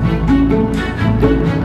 Música